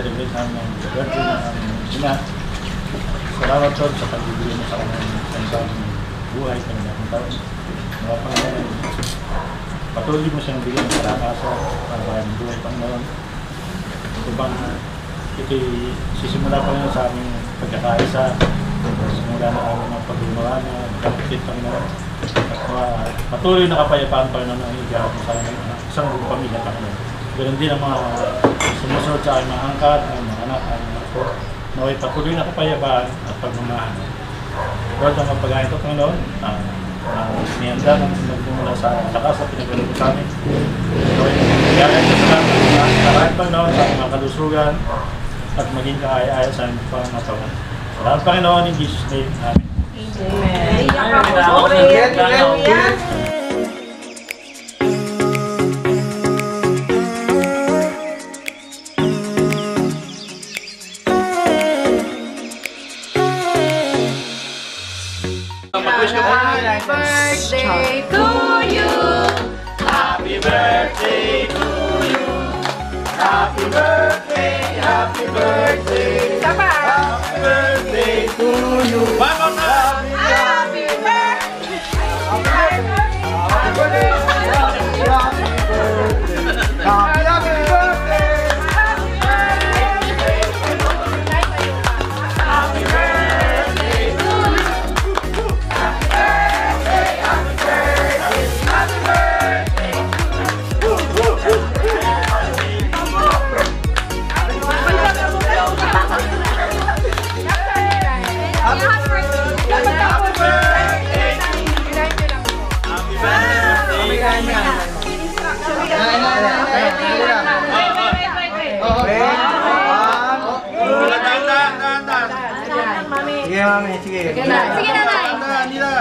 namin ng birthday ng aming ina. Salamat Lord sa pagbibigay mo sa kanyang isang buhay sa mga taon. Mga Panginoon, patuloy mo siyang bigyan ng kalakasan para bayan buhay Panginoon. Ito bang ito'y sisimula pa rin sa aming pagkakaisa. Simula na kami ng paglumawa na kapatid Panginoon. At uh, patuloy na kapayapaan Panginoon ang igawad mo sa aming isang buong pamilya Panginoon. Ganun din ang mga sumusunod sa aming mga angkat, ang mga anak, ang mga apo. Naway patuloy na kapayapaan at pagmamahal. Lord, ang kapagayan ito, Panginoon, ang uh, niyanda ng nagmumula sa lakas at pinagaling mo sa amin. Naway, ito sa lahat ng mga karahan, Panginoon, sa mga kalusugan at maging kaaya-aya sa aming pangatawan. Salamat, Panginoon, in Jesus' name. Amen. Happy birthday to you. Happy birthday to you. Happy birthday, happy birthday. Sige, mami, sige. Sige na, sige na, Nay.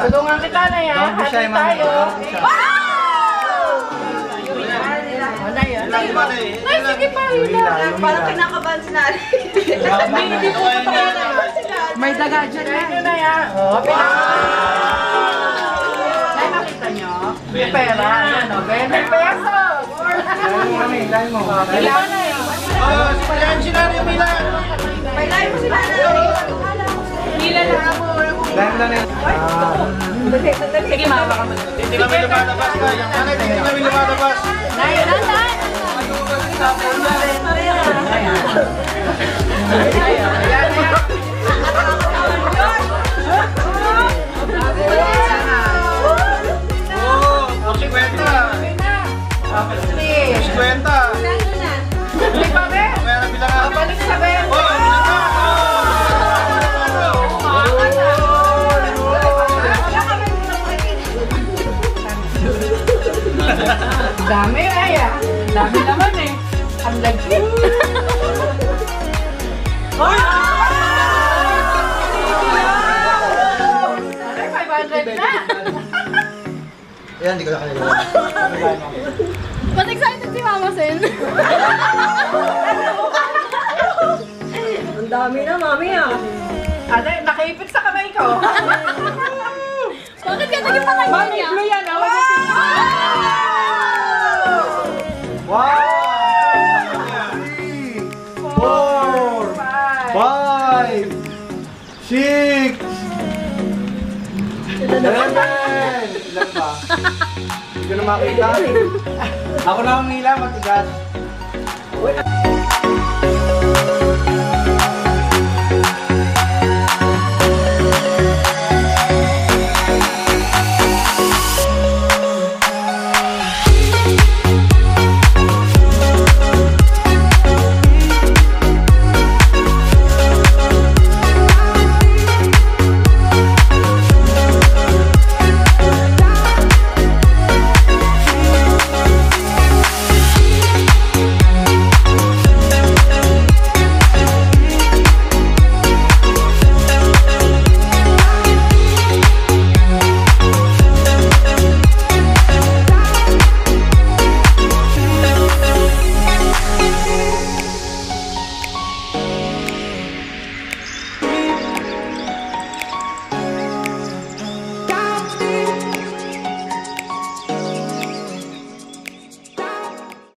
Tulungan kita na yan. Don't be shy, Happy mami. tayo. Yun. Nay, sige pa. Lumila, lumila. kinakabahan si Nari. May daga dyan na. Ito na yan. Oh, Nay, makita nyo? May pera. Ano, 20 pesos. Dahil mo, mami, dahil mo. Dahil Ilan na yun? May layo mo si Nari. Ilan na ako. dahil yan. Ah, Sige, mawa ka mo. Hindi kami lumalabas ka. Yung nanay, hindi kami lumalabas. Nay, ilan na? Dami ay ah. Dami naman eh. Ang lagkit. Ay, 500 na. Yan, hindi ko na kanila. Mas excited si Mama Sen. Ang dami na, mami ah. Ate, nakaipit sa kamay ko. Bakit ka naging Mami, niya? blue Ayan! Ilan pa? Hindi ko na makita. Ako na ang nila, matigas. Uy!